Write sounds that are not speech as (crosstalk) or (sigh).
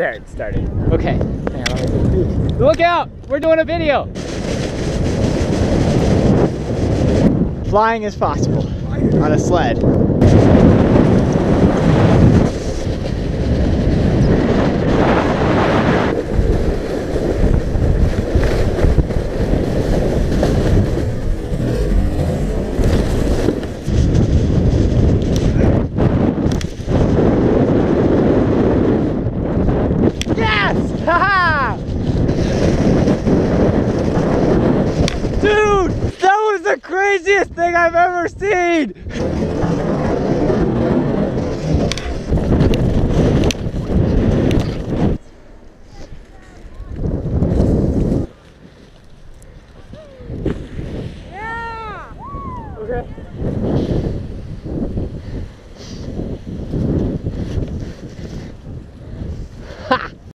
There, it started. Okay. Look out! We're doing a video. Flying as possible on a sled. (laughs) Dude, that was the craziest thing I've ever seen. Yeah. Okay. Ha!